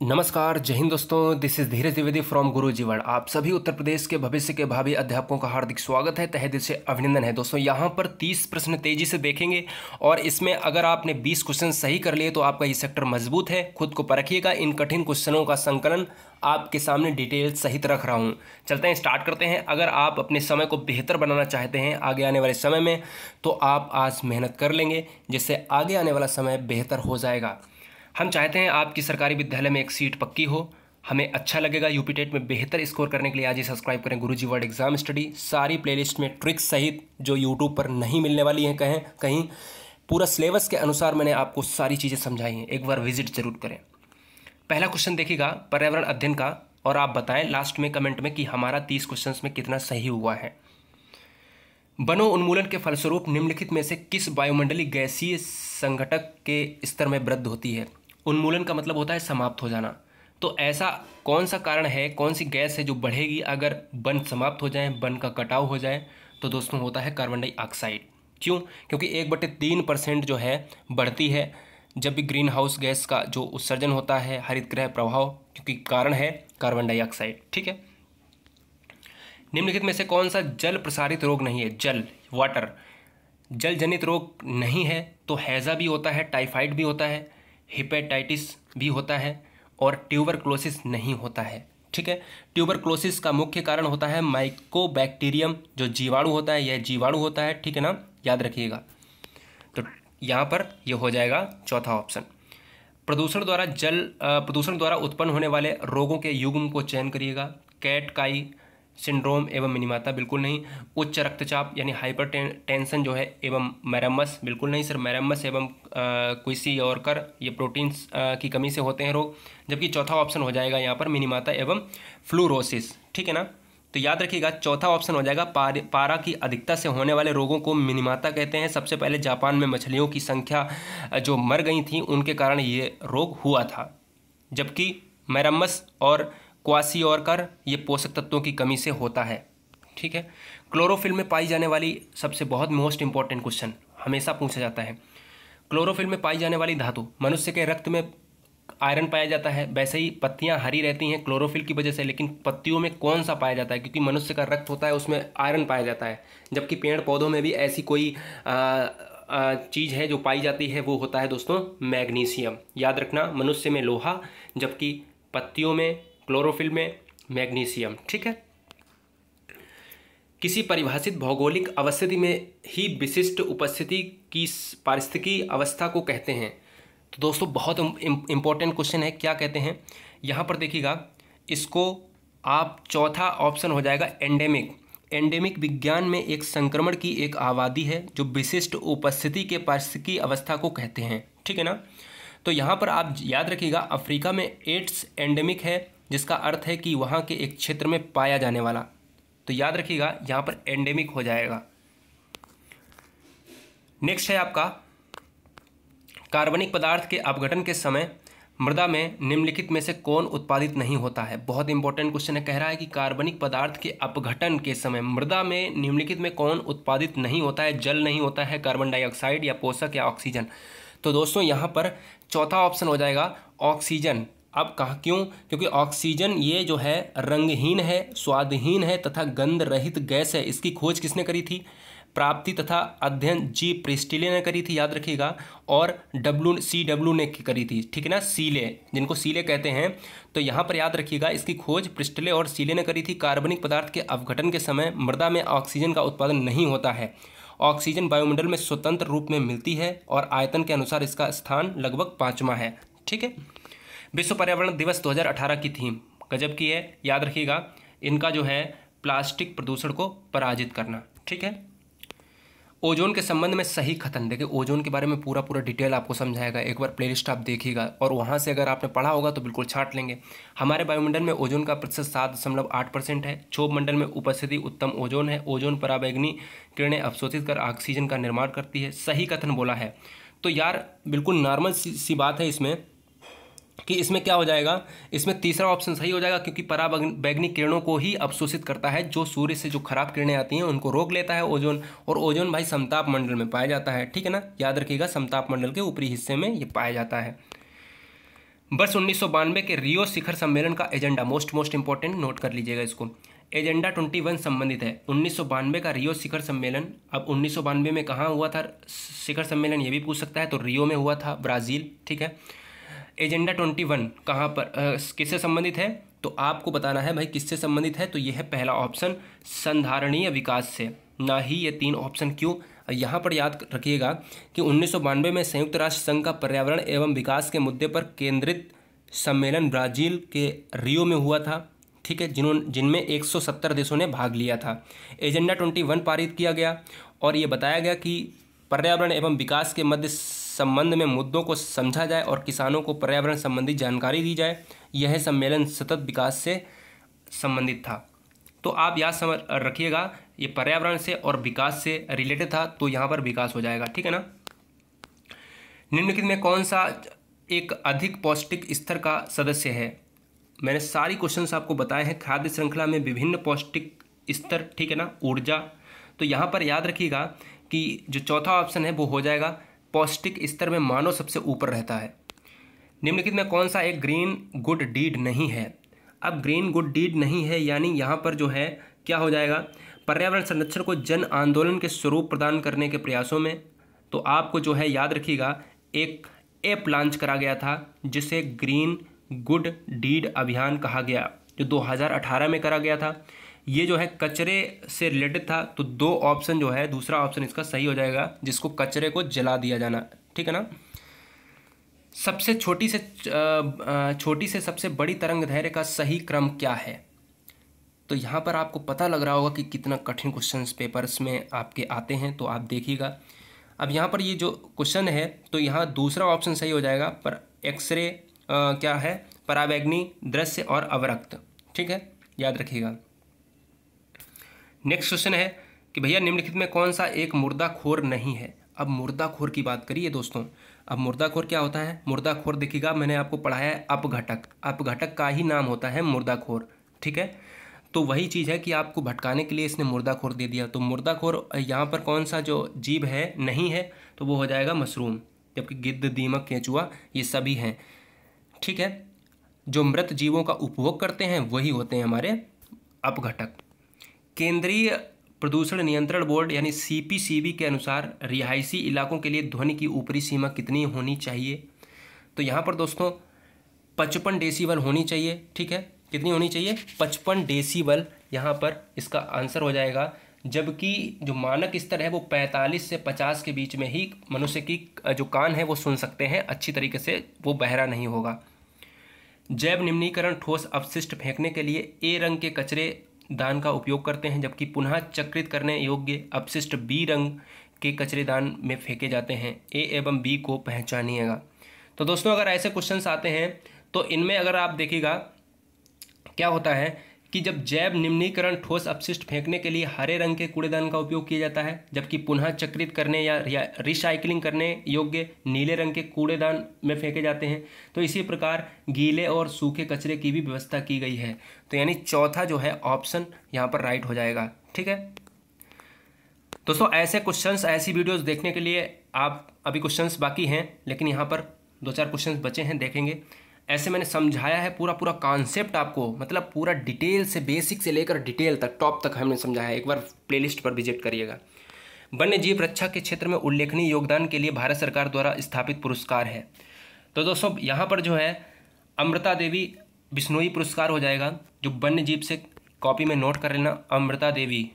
नमस्कार, जय हिंद दोस्तों। This is Dheeraj Dwivedi from Guru Jeevan. आप सभी उत्तर प्रदेश के भविष्य के भावी अध्यापकों का हार्दिक स्वागत है। तहे दिल से अभिनंदन है। दोस्तों, यहाँ पर 30 प्रश्न तेज़ी से देखेंगे और इसमें अगर आपने 20 क्वेश्चन सही कर लिए तो आपका ये सेक्टर मज़बूत है। खुद को परखिएगा। इन कठिन क्वेश्चनों का संकलन आपके सामने डिटेल सहित रख रहा हूँ। चलते हैं स्टार्ट करते हैं। अगर आप अपने समय को बेहतर बनाना चाहते हैं आगे आने वाले समय में तो आप आज मेहनत कर लेंगे, जिससे आगे आने वाला समय बेहतर हो जाएगा। हम चाहते हैं आपकी सरकारी विद्यालय में एक सीट पक्की हो। हमें अच्छा लगेगा। यूपी टेट में बेहतर स्कोर करने के लिए आज ही सब्सक्राइब करें गुरुजी वर्ड एग्ज़ाम स्टडी। सारी प्लेलिस्ट में ट्रिक्स सहित जो यूट्यूब पर नहीं मिलने वाली हैं, कहें, कहीं, पूरा सिलेबस के अनुसार मैंने आपको सारी चीज़ें समझाई हैं। एक बार विज़िट ज़रूर करें। पहला क्वेश्चन देखिएगा, पर्यावरण अध्ययन का, और आप बताएँ लास्ट में कमेंट में कि हमारा तीस क्वेश्चन में कितना सही हुआ है। वनो उन्मूलन के फलस्वरूप निम्नलिखित में से किस वायुमंडलीय गैसीय संघटक के स्तर में वृद्धि होती है? उन्मूलन का मतलब होता है समाप्त हो जाना। तो ऐसा कौन सा कारण है, कौन सी गैस है जो बढ़ेगी अगर वन समाप्त हो जाए वन का कटाव हो जाए तो दोस्तों होता है कार्बन डाइऑक्साइड। क्यों? क्योंकि एक बटे तीन परसेंट जो है, बढ़ती है। जब भी ग्रीन हाउस गैस का जो उत्सर्जन होता है, हरित ग्रह प्रभाव, क्योंकि कारण है कार्बन डाइऑक्साइड, ठीक है? निम्नलिखित में से कौन सा जल प्रसारित रोग नहीं है? जल वाटर जल जनित रोग नहीं है तो हैज़ा भी होता है टाइफाइड भी होता है हिपेटाइटिस भी होता है और ट्यूबरक्लोसिस नहीं होता है, ठीक है? ट्यूबरक्लोसिस का मुख्य कारण होता है माइकोबैक्टीरियम जो जीवाणु होता है, यह जीवाणु होता है, ठीक है ना? याद रखिएगा। तो यहाँ पर यह हो जाएगा चौथा ऑप्शन प्रदूषण द्वारा जल प्रदूषण द्वारा उत्पन्न होने वाले रोगों के युग्म को चयन करिएगा। कैट काई सिंड्रोम एवं मिनिमाता बिल्कुल नहीं। उच्च रक्तचाप यानी हाइपर टेंशन जो है एवं मैरमस बिल्कुल नहीं। सर मैरमस एवं कुसी और कर ये प्रोटीन्स की कमी से होते हैं रोग। जबकि चौथा ऑप्शन हो जाएगा यहाँ पर मिनिमाता एवं फ्लूरोसिस। ठीक है ना? तो याद रखिएगा चौथा ऑप्शन हो जाएगा पार, पारा की अधिकता से होने वाले रोगों को मिनिमाता कहते हैं। सबसे पहले जापान में मछलियों की संख्या जो मर गई थी उनके कारण ये रोग हुआ था। जबकि मैरमस और क्वासी और कर, ये पोषक तत्वों की कमी से होता है। ठीक है? क्लोरोफिल में पाई जाने वाली सबसे बहुत मोस्ट इंपॉर्टेंट क्वेश्चन हमेशा पूछा जाता है। क्लोरोफिल में पाई जाने वाली धातु, मनुष्य के रक्त में आयरन पाया जाता है। वैसे ही पत्तियाँ हरी रहती हैं क्लोरोफिल की वजह से, लेकिन पत्तियों में कौन सा पाया जाता है? क्योंकि मनुष्य का रक्त होता है, उसमें आयरन पाया जाता है। जबकि पेड़ पौधों में भी ऐसी कोई चीज़ है जो पाई जाती है, वो होता है दोस्तों मैग्नीशियम। याद रखना, मनुष्य में लोहा, जबकि पत्तियों में क्लोरोफिल में मैग्नीशियम, ठीक है? किसी परिभाषित भौगोलिक अवस्थिति में ही विशिष्ट उपस्थिति की पारिस्थितिकी अवस्था को कहते हैं। तो दोस्तों, बहुत इंपॉर्टेंट क्वेश्चन है, क्या कहते हैं? यहाँ पर देखिएगा, इसको आप चौथा ऑप्शन हो जाएगा एंडेमिक एंडेमिक विज्ञान में एक संक्रमण की एक आबादी है, जो विशिष्ट उपस्थिति के पारिस्थितिकी अवस्था को कहते हैं, ठीक है ना? तो यहाँ पर आप याद रखिएगा, अफ्रीका में एड्स एंडेमिक है जिसका अर्थ है कि वहाँ के एक क्षेत्र में पाया जाने वाला। तो याद रखिएगा, यहाँ पर एंडेमिक हो जाएगा। नेक्स्ट है आपका कार्बनिक पदार्थ के अपघटन के समय मृदा में निम्नलिखित में से कौन उत्पादित नहीं होता है? बहुत इंपॉर्टेंट क्वेश्चन है। कह रहा है कि कार्बनिक पदार्थ के अपघटन के समय मृदा में निम्नलिखित में कौन उत्पादित नहीं होता है? जल नहीं होता है कार्बन डाइऑक्साइड या पोषक या ऑक्सीजन तो दोस्तों, यहाँ पर चौथा ऑप्शन हो जाएगा ऑक्सीजन अब कहा क्यों? क्योंकि ऑक्सीजन ये जो है, रंगहीन है, स्वादहीन है तथा गंध रहित गैस है। इसकी खोज किसने करी थी? प्राप्ति तथा अध्ययन जी प्रिस्टिले ने करी थी, याद रखिएगा। और डब्लू सी डब्लू ने करी थी, ठीक है ना? सीले, जिनको सीले कहते हैं। तो यहाँ पर याद रखिएगा, इसकी खोज प्रिस्टिले और सीले ने करी थी। कार्बनिक पदार्थ के अवघटन के समय मृदा में ऑक्सीजन का उत्पादन नहीं होता है। ऑक्सीजन वायुमंडल में स्वतंत्र रूप में मिलती है और आयतन के अनुसार इसका स्थान लगभग पाँचवा है, ठीक है? विश्व पर्यावरण दिवस 2018 की थीम। गजब की है याद रखिएगा इनका जो है प्लास्टिक प्रदूषण को पराजित करना ठीक है? ओजोन के संबंध में सही कथन देखिए ओजोन के बारे में पूरा पूरा डिटेल आपको समझाएगा एक बार प्लेलिस्ट आप देखिएगा और वहाँ से अगर आपने पढ़ा होगा तो बिल्कुल छाट लेंगे। हमारे वायुमंडल में ओजोन का प्रतिशत सात दशमलव आठ परसेंट है क्षोभ मंडल में उपस्थिति उत्तम ओजोन है ओजोन पराबैगनी किरणें अवशोषित कर ऑक्सीजन का निर्माण करती है सही कथन बोला है। तो यार बिल्कुल नॉर्मल सी, सी बात है इसमें कि इसमें क्या हो जाएगा? इसमें तीसरा ऑप्शन सही हो जाएगा क्योंकि पराबैंगनी किरणों को ही अवशोषित करता है। जो सूर्य से जो खराब किरणें आती हैं, उनको रोक लेता है ओजोन और ओजोन भाई समताप मंडल में पाया जाता है, ठीक है ना? याद रखिएगा समताप मंडल के ऊपरी हिस्से में ये पाया जाता है। वर्ष उन्नीस के रियो शिखर सम्मेलन का agenda most most important note कर लीजिएगा इसको। एजेंडा ट्वेंटी वन संबंधित है। उन्नीस सौ बानवे का रियो शिखर सम्मेलन, अब उन्नीस सौ बानवे में कहाँ हुआ था? शिखर सम्मेलन ये भी पूछ सकता है तो रियो में हुआ था ब्राज़ील, ठीक है? एजेंडा ट्वेंटी वन कहाँ पर किससे संबंधित है? तो आपको बताना है भाई किससे संबंधित है तो यह है पहला ऑप्शन, संधारणीय विकास से। ना ही ये तीन ऑप्शन क्यों? यहाँ पर याद रखिएगा कि उन्नीस सौ बानवे में संयुक्त राष्ट्र संघ का पर्यावरण एवं विकास के मुद्दे पर केंद्रित सम्मेलन ब्राज़ील के रियो में हुआ था, ठीक है जिन्होंने जिनमें 170 देशों ने भाग लिया था। एजेंडा 21 पारित किया गया और ये बताया गया कि पर्यावरण एवं विकास के मध्य संबंध में मुद्दों को समझा जाए और किसानों को पर्यावरण संबंधी जानकारी दी जाए, यह सम्मेलन सतत विकास से संबंधित था। तो आप याद समझ रखिएगा, ये पर्यावरण से और विकास से रिलेटेड था तो यहाँ पर विकास हो जाएगा, ठीक है ना? निम्नलिखित में कौन सा एक अधिक पौष्टिक स्तर का सदस्य है? मैंने सारी क्वेश्चंस आपको बताए हैं, खाद्य श्रृंखला में विभिन्न पौष्टिक स्तर, ठीक है ना? ऊर्जा। तो यहाँ पर याद रखिएगा कि जो चौथा ऑप्शन है, वो हो जाएगा पौष्टिक स्तर में मानव सबसे ऊपर रहता है। निम्नलिखित में कौन सा एक ग्रीन गुड डीड नहीं है? अब ग्रीन गुड डीड नहीं है, यानी यहाँ पर जो है, क्या हो जाएगा? पर्यावरण संरक्षण को जन आंदोलन के स्वरूप प्रदान करने के प्रयासों में। तो आपको जो है, याद रखिएगा, एक ऐप लॉन्च करा गया था, जिसे ग्रीन गुड डीड अभियान कहा गया, जो 2018 में करा गया था। ये जो है कचरे से रिलेटेड था तो दो ऑप्शन जो है, दूसरा ऑप्शन इसका सही हो जाएगा, जिसको कचरे को जला दिया जाना, ठीक है ना? सबसे छोटी से छोटी से सबसे बड़ी तरंग धैर्य का सही क्रम क्या है? तो यहाँ पर आपको पता लग रहा होगा कि कितना कठिन क्वेश्चन पेपर्स में आपके आते हैं तो आप देखिएगा। अब यहाँ पर ये जो क्वेश्चन है तो यहाँ दूसरा ऑप्शन सही हो जाएगा, पर एक्सरे क्या है? परावैग्नि दृश्य और अवरक्त, ठीक है? याद रखिएगा। नेक्स्ट क्वेश्चन है कि भैया निम्नलिखित में कौन सा एक मुर्दाखोर नहीं है? अब मुर्दाखोर की बात करिए दोस्तों। अब मुर्दाखोर क्या होता है? मुर्दाखोर देखिएगा, मैंने आपको पढ़ाया है अपघटक। अपघटक का ही नाम होता है मुर्दाखोर, ठीक है? तो वही चीज़ है कि आपको भटकाने के लिए इसने मुर्दाखोर दे दिया। तो मुर्दाखोर, यहाँ पर कौन सा जो जीव है, नहीं है तो वो हो जाएगा मशरूम, जबकि गिद्ध, दीमक, केंचुआ, ये सभी हैं, ठीक है? जो मृत जीवों का उपभोग करते हैं, वही होते हैं हमारे अपघटक। केंद्रीय प्रदूषण नियंत्रण बोर्ड यानी सी के अनुसार रिहायशी इलाकों के लिए ध्वनि की ऊपरी सीमा कितनी होनी चाहिए? तो यहाँ पर दोस्तों, पचपन डेसीबल होनी चाहिए, ठीक है? कितनी होनी चाहिए? पचपन डेसीबल। यहाँ पर इसका आंसर हो जाएगा, जबकि जो मानक स्तर है वो 45 से 50 के बीच में ही मनुष्य की जो कान है वो सुन सकते हैं, अच्छी तरीके से वो बहरा नहीं होगा। जैव निम्नीकरण ठोस अपशिष्ट फेंकने के लिए ए रंग के कचरे दान का उपयोग करते हैं, जबकि पुनः चक्रित करने योग्य अपशिष्ट बी रंग के कचरे दान में फेंके जाते हैं। ए एवं बी को पहचानिएगा। तो दोस्तों, अगर ऐसे क्वेश्चन आते हैं तो इनमें अगर आप देखिएगा, क्या होता है? कि जब जैव निम्नीकरण ठोस अपशिष्ट फेंकने के लिए हरे रंग के कूड़ेदान का उपयोग किया जाता है जबकि पुनः चक्रित करने या, रिसाइकलिंग करने योग्य नीले रंग के कूड़ेदान में फेंके जाते हैं तो इसी प्रकार गीले और सूखे कचरे की भी व्यवस्था की गई है। तो यानी चौथा जो है ऑप्शन यहाँ पर राइट हो जाएगा ठीक है? दोस्तों ऐसे क्वेश्चंस ऐसी वीडियोस देखने के लिए आप अभी क्वेश्चंस बाकी हैं लेकिन यहाँ पर दो चार क्वेश्चंस बचे हैं देखेंगे। ऐसे मैंने समझाया है, पूरा पूरा कॉन्सेप्ट आपको मतलब पूरा डिटेल से बेसिक से लेकर डिटेल तक टॉप तक हमने समझाया है। एक बार प्लेलिस्ट पर विज़िट करिएगा। वन्य जीव रक्षा के क्षेत्र में उल्लेखनीय योगदान के लिए भारत सरकार द्वारा स्थापित पुरस्कार है। तो दोस्तों, यहाँ पर जो है, अमृता देवी बिश्नोई पुरस्कार हो जाएगा, जो वन्य जीव से कॉपी में नोट कर लेना। अमृता देवी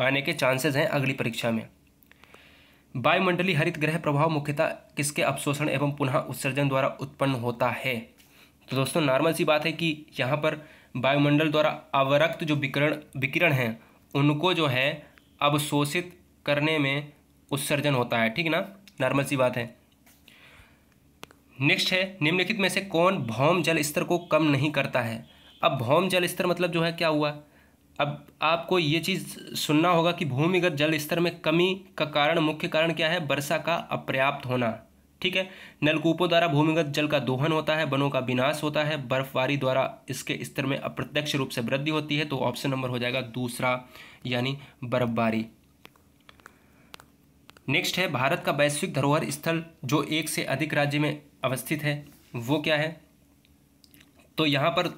आने के चांसेस हैं अगली परीक्षा में। वायुमंडलीय हरित ग्रह प्रभाव मुख्यतः किसके अवशोषण एवं पुनः उत्सर्जन द्वारा उत्पन्न होता है? तो दोस्तों नॉर्मल सी बात है कि यहाँ पर वायुमंडल द्वारा अवरक्त जो विकिरण विकिरण हैं, उनको जो है अवशोषित करने में उत्सर्जन होता है, ठीक ना? नॉर्मल सी बात है। नेक्स्ट है, निम्नलिखित में से कौन भौम जल स्तर को कम नहीं करता है? अब भौम जल स्तर मतलब जो है क्या हुआ? अब आपको ये चीज़ सुनना होगा कि भूमिगत जल स्तर में कमी का कारण, मुख्य कारण क्या है? वर्षा का अपर्याप्त होना। ठीक है? नलकूपों द्वारा भूमिगत जल का दोहन होता है, वनों का विनाश होता है, बर्फबारी द्वारा इसके स्तर में अप्रत्यक्ष रूप से वृद्धि होती है तो ऑप्शन नंबर हो जाएगा दूसरा, यानी बर्फबारी। नेक्स्ट है, भारत का वैश्विक धरोहर स्थल जो एक से अधिक राज्य में अवस्थित है, वो क्या है? तो यहाँ पर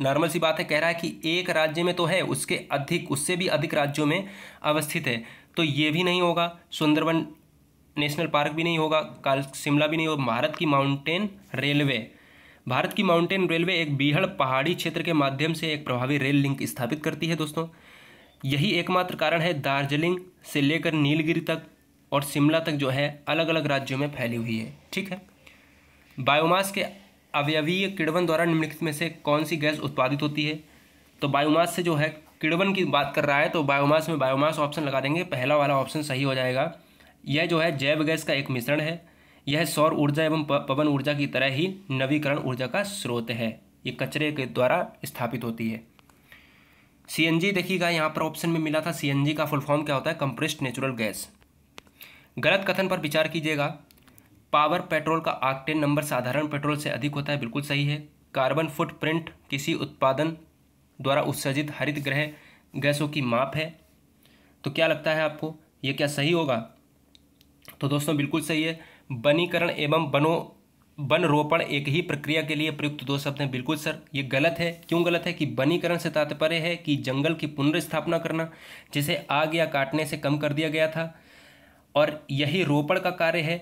नॉर्मल सी बात है, कह रहा है कि एक राज्य में तो है, उसके अधिक, उससे भी अधिक राज्यों में अवस्थित है। तो ये भी नहीं होगा सुंदरबन नेशनल पार्क भी नहीं होगा, काल शिमला भी नहीं होगा, भारत की माउंटेन रेलवे। भारत की माउंटेन रेलवे एक बीहड़ पहाड़ी क्षेत्र के माध्यम से एक प्रभावी रेल लिंक स्थापित करती है दोस्तों। यही एकमात्र कारण है दार्जिलिंग से लेकर नीलगिरी तक और शिमला तक जो है अलग अलग राज्यों में फैली हुई है, ठीक है? बायोमास के अवयवीय किड़वन द्वारा निम्नलिखित में से कौन सी गैस उत्पादित होती है? तो बायोमास से जो है किड़वन की बात कर रहा है तो बायोमास में बायोमास ऑप्शन लगा देंगे। पहला वाला ऑप्शन सही हो जाएगा। यह जो है जैव गैस का एक मिश्रण है। यह सौर ऊर्जा एवं पवन ऊर्जा की तरह ही नवीकरण ऊर्जा का स्रोत है। ये कचरे के द्वारा स्थापित होती है। सीएनजी देखिएगा, यहाँ पर ऑप्शन में मिला था सीएनजी का फुल फॉर्म क्या होता है? कंप्रेस्ड नेचुरल गैस गलत कथन पर विचार कीजिएगा। पावर पेट्रोल का आक्टेन नंबर साधारण पेट्रोल से अधिक होता है, बिल्कुल सही है। कार्बन फुटप्रिंट किसी उत्पादन द्वारा उत्सर्जित हरित ग्रह गैसों की माप है। तो क्या लगता है आपको? ये क्या सही होगा? तो दोस्तों, बिल्कुल सही है। वनीकरण एवं वनो वन रोपण एक ही प्रक्रिया के लिए प्रयुक्त दो शब्द हैं। बिल्कुल सर, ये गलत है। क्यों गलत है कि वनीकरण से तात्पर्य है कि जंगल की पुनर्स्थापना करना, जिसे आग या काटने से कम कर दिया गया था। और यही रोपण का कार्य है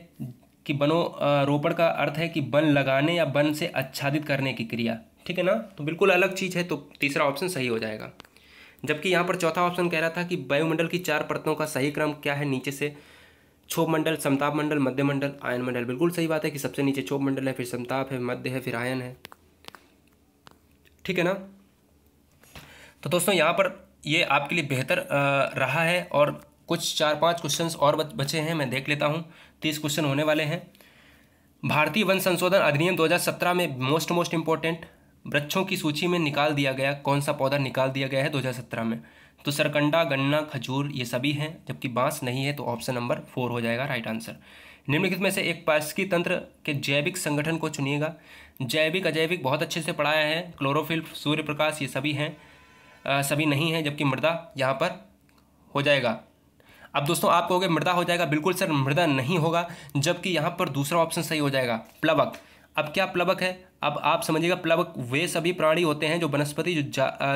कि वनो रोपण का अर्थ है कि वन लगाने या वन से आच्छादित करने की क्रिया। ठीक है ना? तो बिल्कुल अलग चीज़ है तो तीसरा ऑप्शन सही हो जाएगा। जबकि यहाँ पर चौथा ऑप्शन कह रहा था कि वायुमंडल की चार परतों का सही क्रम क्या है नीचे से? क्षोभ मंडल समताप मंडल, मध्य मंडल, आयन मंडल। बिल्कुल सही बात है कि सबसे नीचे क्षोभ मंडल है, फिर समताप है, मध्य है, फिर आयन है। ठीक है ना? तो दोस्तों, यहाँ पर ये आपके लिए बेहतर रहा है और कुछ चार पाँच क्वेश्चंस और बचे हैं, मैं देख लेता हूँ। तीस क्वेश्चन होने वाले हैं। भारतीय वन संशोधन अधिनियम 2017 में मोस्ट मोस्ट इम्पोर्टेंट वृक्षों की सूची में निकाल दिया गया, कौन सा पौधा निकाल दिया गया है 2017 में? तो सरकंडा, गन्ना, खजूर ये सभी हैं, जबकि बाँस नहीं है तो ऑप्शन नंबर फोर हो जाएगा राइट आंसर निम्नलिखित में से एक पारिस्थितिकी तंत्र के जैविक संगठन को चुनिएगा। जैविक, अजैविक बहुत अच्छे से पढ़ाया है। क्लोरोफिल सूर्य प्रकाश ये सभी हैं सभी नहीं हैं, जबकि मृदा यहाँ पर हो जाएगा। अब दोस्तों, आप कहोगे मृदा हो जाएगा। बिल्कुल सर, मृदा नहीं होगा, जबकि यहाँ पर दूसरा ऑप्शन सही हो जाएगा। प्लवक। अब क्या प्लवक है? अब आप समझिएगा प्लवक वे सभी प्राणी होते हैं जो वनस्पति, जो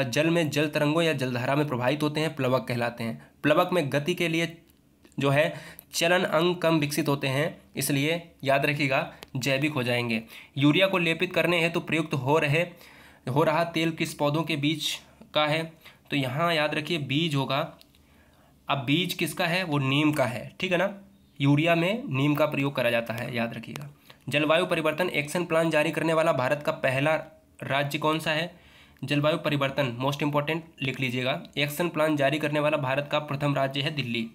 जल में, जल तरंगों या जलधारा में प्रभावित होते हैं प्लवक कहलाते हैं। प्लवक में गति के लिए जो है, चलन अंग कम विकसित होते हैं, इसलिए याद रखिएगा, जैविक हो जाएँगे। यूरिया को लेपित करने हेतु तो प्रयुक्त हो रहे, हो रहा तेल किस पौधों के बीच का है? तो यहाँ याद रखिए, बीज होगा। अब बीज किसका है? वो नीम का है, ठीक है ना? यूरिया में नीम का प्रयोग करा जाता है, याद रखिएगा। जलवायु परिवर्तन एक्शन प्लान जारी करने वाला भारत का पहला राज्य कौन सा है? जलवायु परिवर्तन मोस्ट इंपॉर्टेंट लिख लीजिएगा। एक्शन प्लान जारी करने वाला भारत का प्रथम राज्य है दिल्ली।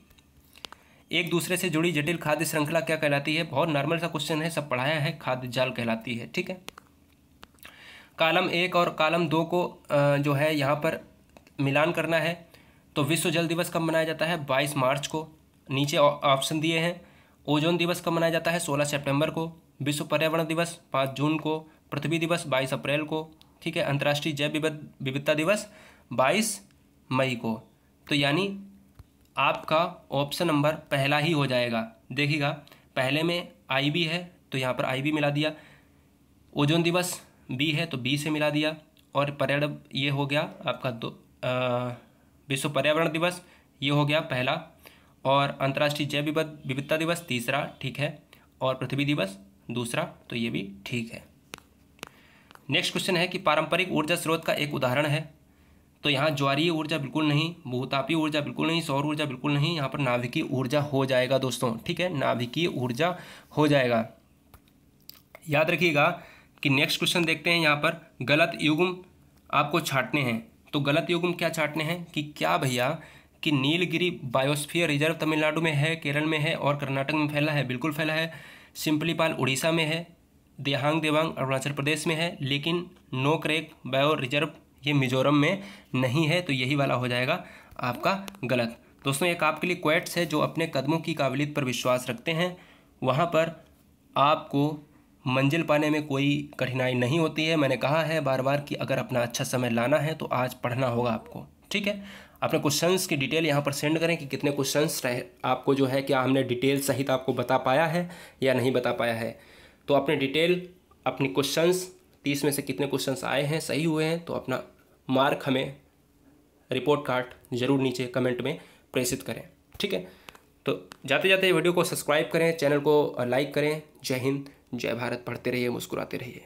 एक दूसरे से जुड़ी जटिल खाद्य श्रृंखला क्या कहलाती है? बहुत नॉर्मल सा क्वेश्चन है, सब पढ़ाया है, खाद्य जाल कहलाती है, ठीक है? कालम एक और कालम दो को जो है, यहाँ पर मिलान करना है। तो विश्व जल दिवस कब मनाया जाता है? बाईस मार्च को। नीचे ऑप्शन दिए हैं। ओजोन दिवस कब मनाया जाता है? सोलह सितंबर को। विश्व पर्यावरण दिवस, पाँच जून को, पृथ्वी दिवस, बाईस अप्रैल को, ठीक है, अंतर्राष्ट्रीय जैव विविधता दिवस, बाईस मई को। तो यानी आपका ऑप्शन नंबर पहला ही हो जाएगा। देखिएगा, पहले में आई बी है तो यहाँ पर आई बी मिला दिया। ओजोन दिवस बी है तो बी से मिला दिया। और पर्यावरण, ये हो गया आपका दो विश्व पर्यावरण दिवस, ये हो गया पहला। और अंतर्राष्ट्रीय जैव विविधता दिवस, तीसरा, ठीक है। और पृथ्वी दिवस दूसरा तो ये भी ठीक है। नेक्स्ट क्वेश्चन है कि पारंपरिक ऊर्जा स्रोत का एक उदाहरण है। तो यहाँ ज्वारीय ऊर्जा बिल्कुल नहीं भूतापी ऊर्जा बिल्कुल नहीं, सौर ऊर्जा बिल्कुल नहीं, यहाँ पर नाभिकीय ऊर्जा हो जाएगा दोस्तों, ठीक है? नाभिकीय ऊर्जा हो जाएगा। याद रखिएगा कि नेक्स्ट क्वेश्चन देखते हैं यहाँ पर, गलत युग्म आपको छाटने हैं। तो गलत युग्म क्या छाटने हैं? कि क्या भैया, कि नीलगिरी बायोस्फीयर रिज़र्व तमिलनाडु में है, केरल में है और कर्नाटक में फैला है? बिल्कुल फैला है। सिंपलीपाल उड़ीसा में है, देहांग देवांग अरुणाचल प्रदेश में है, लेकिन नो क्रेक बायो रिज़र्व ये मिजोरम में नहीं है तो यही वाला हो जाएगा आपका गलत। दोस्तों, एक आपके लिए क्वेट्स है जो अपने कदमों की काबिलियत पर विश्वास रखते हैं। वहाँ पर आपको मंजिल पाने में कोई कठिनाई नहीं होती है। मैंने कहा है बार बार कि अगर अपना अच्छा समय लाना है तो आज पढ़ना होगा आपको। ठीक है? अपने क्वेश्चंस की डिटेल यहाँ पर सेंड करें कि कितने क्वेश्चंस आपको जो है, क्या हमने डिटेल सहित आपको बता पाया है या नहीं बता पाया है? तो अपने डिटेल अपने क्वेश्चंस तीस में से कितने क्वेश्चन आए हैं, सही हुए हैं तो अपना मार्क हमें रिपोर्ट कार्ड ज़रूर नीचे कमेंट में प्रेषित करें। ठीक है? तो जाते जाते वीडियो को सब्सक्राइब करें चैनल को लाइक करें। जय हिंद, जय भारत पढ़ते रहिए, मुस्कुराते रहिए।